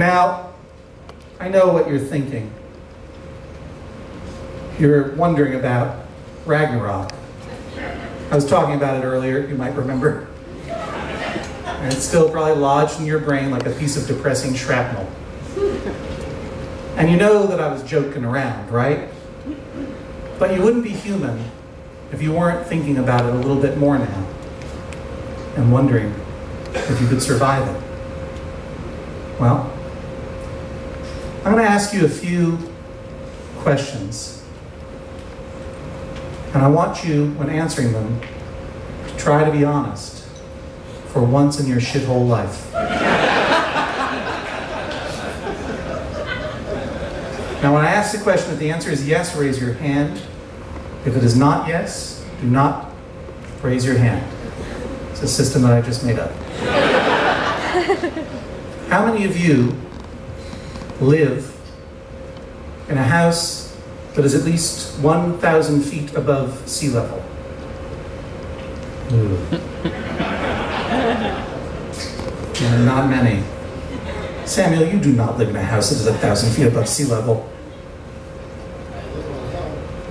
Now, I know what you're thinking. You're wondering about Ragnarok. I was talking about it earlier, you might remember. And it's still probably lodged in your brain like a piece of depressing shrapnel. And you know that I was joking around, right? But you wouldn't be human if you weren't thinking about it a little bit more now and wondering if you could survive it. Well, I'm going to ask you a few questions. And I want you, when answering them, to try to be honest for once in your shithole life. now, when I ask the question, if the answer is yes, raise your hand. If it is not yes, do not raise your hand. It's a system that I just made up. How many of you live in a house that is at least 1,000 feet above sea level? Hmm. not many. Samuel, you do not live in a house that is a thousand feet above sea level.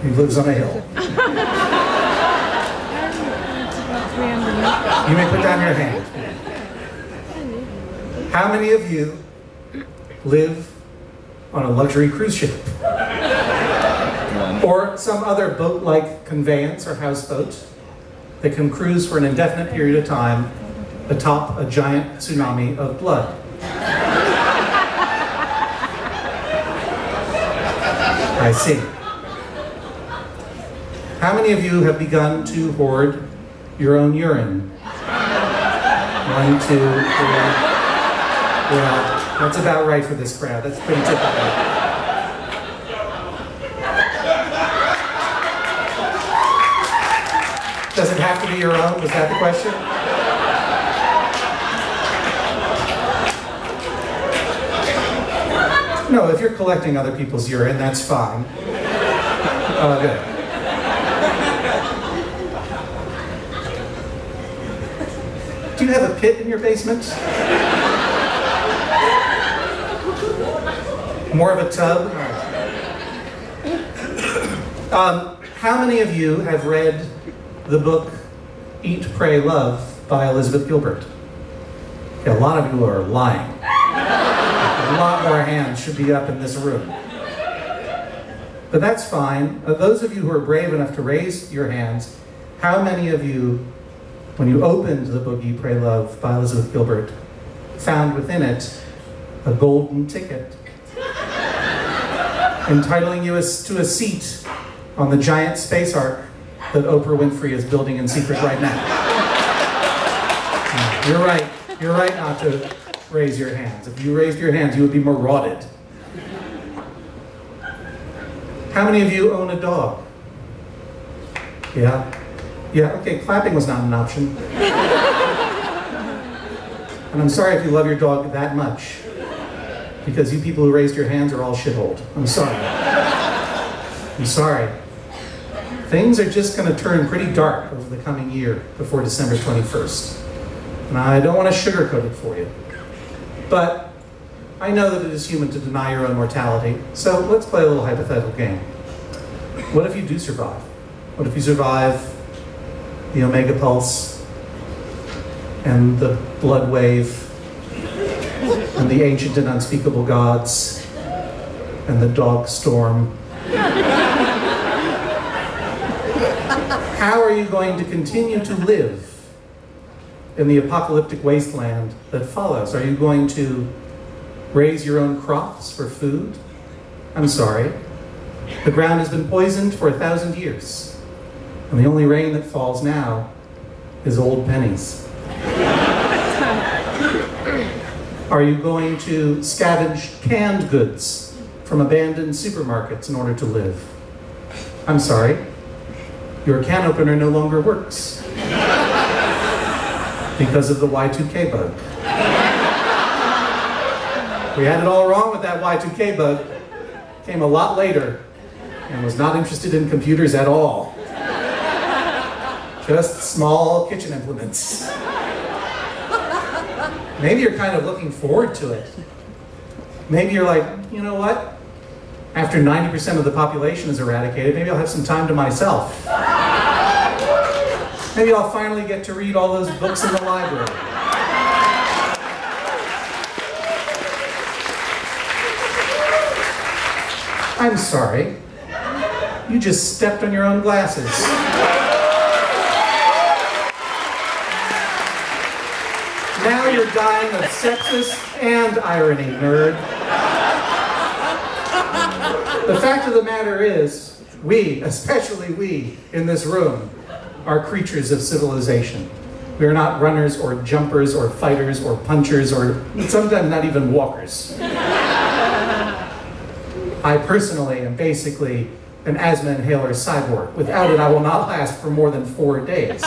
He lives on a hill. you may put down your hand. How many of you live on a luxury cruise ship? or some other boat-like conveyance or houseboat that can cruise for an indefinite period of time atop a giant tsunami of blood. I see. How many of you have begun to hoard your own urine? One, two, three. Yeah, that's about right for this crowd. That's pretty typical. Does it have to be your own? Was that the question? No, if you're collecting other people's urine, that's fine. Uh, good. Do you have a pit in your basement? More of a tub? Um, how many of you have read the book Eat, Pray, Love by Elizabeth Gilbert? Okay, a lot of you are lying. A lot more hands should be up in this room. But that's fine. Uh, those of you who are brave enough to raise your hands, how many of you, when you opened the book Eat, Pray, Love by Elizabeth Gilbert, found within it a golden ticket entitling you to a seat on the giant space ark that Oprah Winfrey is building in secret right now. You're right. You're right not to raise your hands. If you raised your hands, you would be marauded. How many of you own a dog? Yeah? Yeah, okay, clapping was not an option. And I'm sorry if you love your dog that much because you people who raised your hands are all shitholed. I'm sorry. I'm sorry. Things are just going to turn pretty dark over the coming year before December 21st. And I don't want to sugarcoat it for you. But I know that it is human to deny your own mortality, so let's play a little hypothetical game. What if you do survive? What if you survive the omega pulse and the blood wave the ancient and unspeakable gods, and the dog storm. How are you going to continue to live in the apocalyptic wasteland that follows? Are you going to raise your own crops for food? I'm sorry. The ground has been poisoned for a thousand years, and the only rain that falls now is old pennies. Are you going to scavenge canned goods from abandoned supermarkets in order to live? I'm sorry, your can opener no longer works because of the Y2K bug. We had it all wrong with that Y2K bug. Came a lot later and was not interested in computers at all. Just small kitchen implements. Maybe you're kind of looking forward to it. Maybe you're like, you know what? After 90% of the population is eradicated, maybe I'll have some time to myself. Maybe I'll finally get to read all those books in the library. I'm sorry. You just stepped on your own glasses. Now you're dying of sepsis and irony, nerd. The fact of the matter is, we, especially we in this room, are creatures of civilization. We are not runners or jumpers or fighters or punchers or sometimes not even walkers. I personally am basically an asthma inhaler cyborg. Without it, I will not last for more than four days.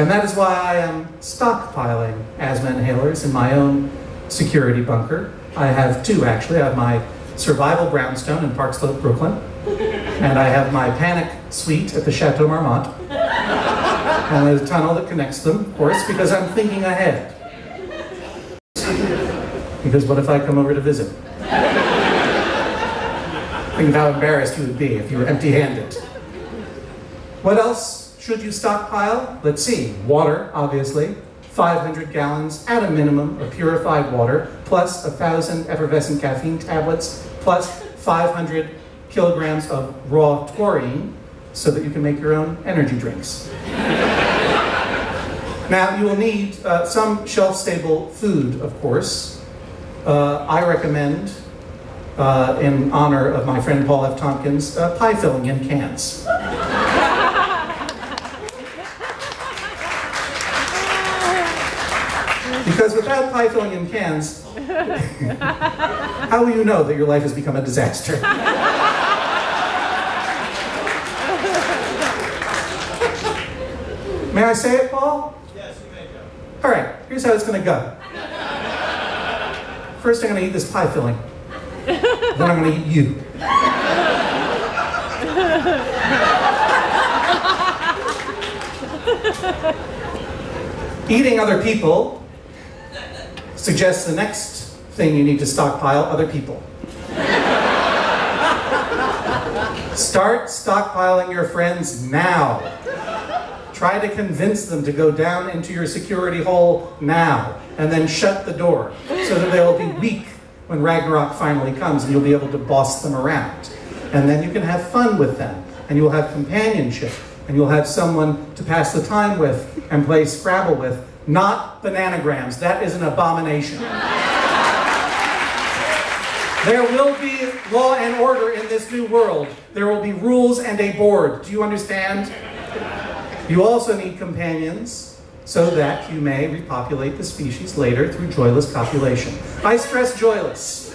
And that is why I am stockpiling asthma inhalers in my own security bunker. I have two, actually. I have my survival brownstone in Park Slope, Brooklyn, and I have my panic suite at the Chateau Marmont. And there's a tunnel that connects them, of course, because I'm thinking ahead. Because what if I come over to visit? Think of how embarrassed you would be if you were empty-handed. What else should you stockpile? Let's see. Water, obviously. 500 gallons at a minimum of purified water, plus 1,000 effervescent caffeine tablets, plus 500 kilograms of raw taurine, so that you can make your own energy drinks. now, you will need uh, some shelf-stable food, of course. Uh, I recommend uh, in honor of my friend Paul F. Tompkins, uh, pie filling in cans. because without pie filling in cans, how will you know that your life has become a disaster? May I say it, Paul? Yes, you may go. All right, here's how it's going to go. First, I'm going to eat this pie filling. then I'm going to eat you. Eating other people suggests the next thing you need to stockpile other people. Start stockpiling your friends now. Try to convince them to go down into your security hole now, and then shut the door so that they'll be weak when Ragnarok finally comes and you'll be able to boss them around. And then you can have fun with them, and you'll have companionship, and you'll have someone to pass the time with and play Scrabble with, not bananagrams. That is an abomination. There will be law and order in this new world. There will be rules and a board. Do you understand? You also need companions so that you may repopulate the species later through joyless copulation. I stress joyless.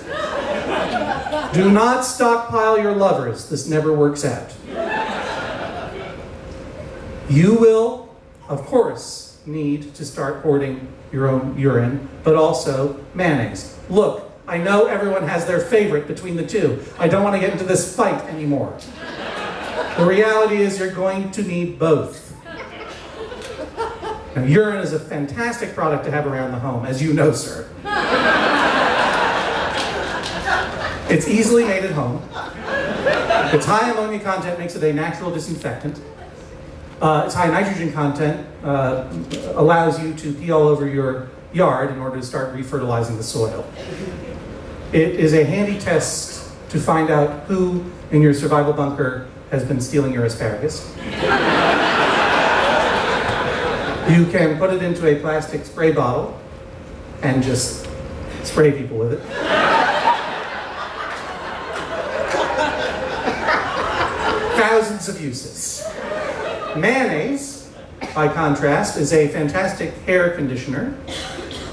Do not stockpile your lovers. This never works out. You will, of course, need to start hoarding your own urine, but also mayonnaise. Look, I know everyone has their favorite between the two. I don't want to get into this fight anymore. The reality is you're going to need both. Now, urine is a fantastic product to have around the home, as you know, sir. It's easily made at home. Its high ammonia content makes it a natural disinfectant. Uh, its high nitrogen content uh, allows you to pee all over your yard in order to start refertilizing the soil. It is a handy test to find out who in your survival bunker has been stealing your asparagus. You can put it into a plastic spray bottle and just spray people with it. Thousands of uses. Mayonnaise, by contrast, is a fantastic hair conditioner.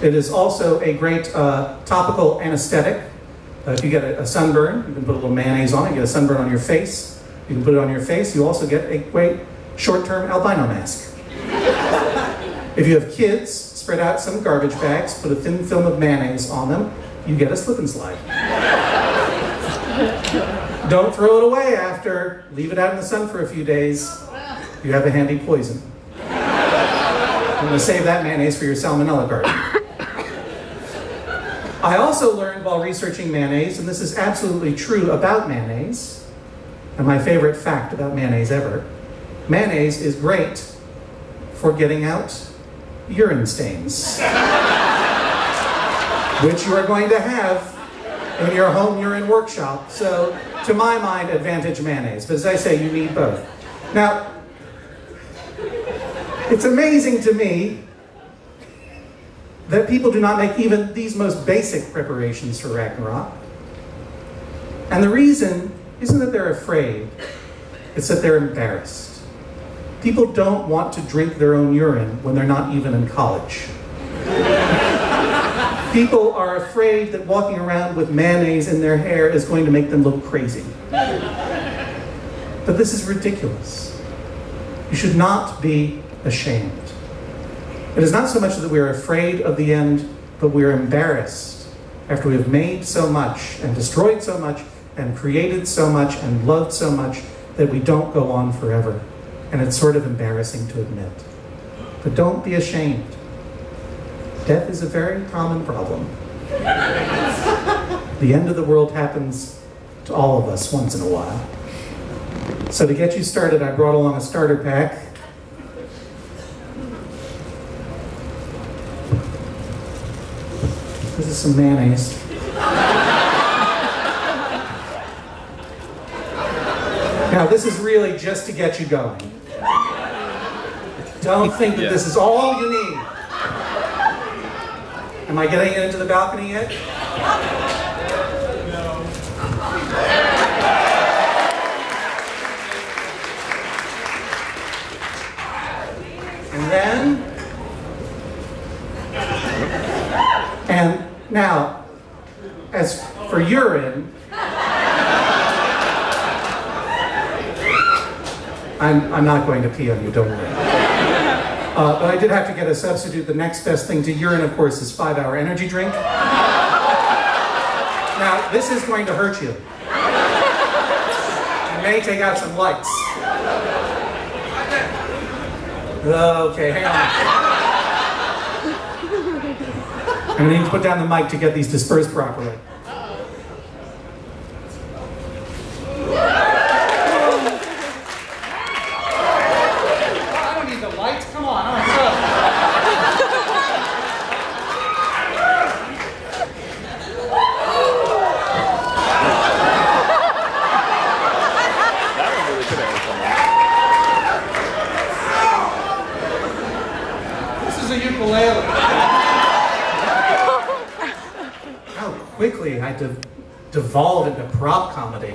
It is also a great uh, topical anesthetic. Uh, if you get a, a, sunburn, you can put a little mayonnaise on it. You get a sunburn on your face. You can put it on your face. You also get a great short-term albino mask. if you have kids, spread out some garbage bags, put a thin film of mayonnaise on them. You get a slip and slide. Don't throw it away after. Leave it out in the sun for a few days. You have a handy poison. I'm going to save that mayonnaise for your salmonella garden. I also learned while researching mayonnaise, and this is absolutely true about mayonnaise, and my favorite fact about mayonnaise ever, mayonnaise is great for getting out urine stains, which you are going to have in your home urine workshop. So, to my mind, advantage mayonnaise. But as I say, you need both. Now, it's amazing to me that people do not make even these most basic preparations for Ragnarok. And the reason isn't that they're afraid, it's that they're embarrassed. People don't want to drink their own urine when they're not even in college. People are afraid that walking around with mayonnaise in their hair is going to make them look crazy. But this is ridiculous. You should not be ashamed. It is not so much that we are afraid of the end, but we are embarrassed after we have made so much and destroyed so much and created so much and loved so much that we don't go on forever. And it's sort of embarrassing to admit. But don't be ashamed. Death is a very common problem. the end of the world happens to all of us once in a while. So to get you started, I brought along a starter pack. Is some mayonnaise. now this is really just to get you going. Don't think that this is all you need. Am I getting into the balcony yet? And then, and now, as for urine, I'm, I'm not going to pee on you, don't worry. Uh, but I did have to get a substitute. The next best thing to urine, of course, is five hour energy drink. Now, this is going to hurt you. It may take out some lights. Okay, hang on. I'm going to need to put down the mic to get these dispersed properly. I don't need the lights. Come on, I'm That one really could have someone. This is a ukulele. I into prop comedy.